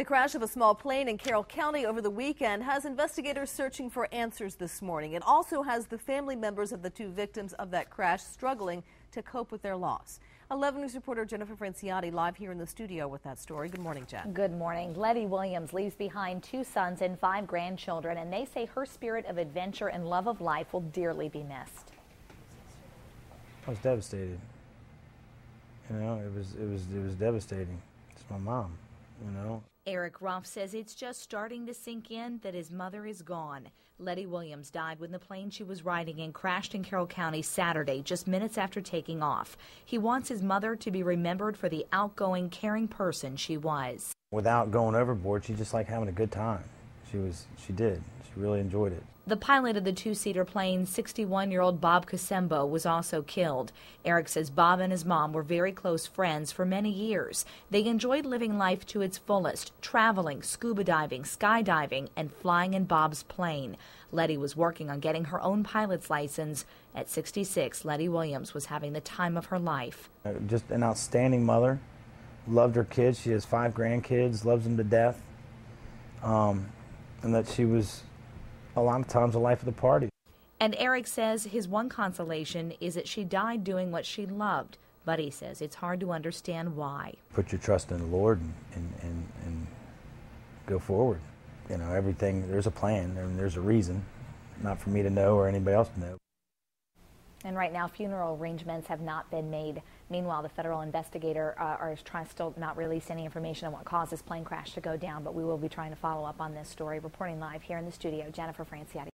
The crash of a small plane in Carroll County over the weekend has investigators searching for answers this morning. It also has the family members of the two victims of that crash struggling to cope with their loss. 11 News reporter Jennifer Franciotti live here in the studio with that story. Good morning, Jen. Good morning. Letty Williams leaves behind two sons and five grandchildren, and they say her spirit of adventure and love of life will dearly be missed. I was devastated. You know, it was it was it was devastating. It's my mom, you know. Eric Ruff says it's just starting to sink in that his mother is gone. Letty Williams died when the plane she was riding in crashed in Carroll County Saturday, just minutes after taking off. He wants his mother to be remembered for the outgoing, caring person she was. Without going overboard, she just liked having a good time. She was she did. She really enjoyed it. The pilot of the two seater plane, 61 year old Bob Kociemba, was also killed. Eric says Bob and his mom were very close friends for many years. They enjoyed living life to its fullest, traveling, scuba diving, skydiving, and flying in Bob's plane. Letty was working on getting her own pilot's license. At 66, Letty Williams was having the time of her life. Uh, just an outstanding mother. Loved her kids. She has five grandkids, loves them to death. Um, and that she was a lot of times the life of the party. And Eric says his one consolation is that she died doing what she loved, but he says it's hard to understand why. Put your trust in the Lord and, and, and, and go forward. You know, everything, there's a plan and there's a reason, not for me to know or anybody else to know. And right now, funeral arrangements have not been made. Meanwhile, the federal investigator uh, are trying still not release any information on what caused this plane crash to go down, but we will be trying to follow up on this story. Reporting live here in the studio, Jennifer Franciotti.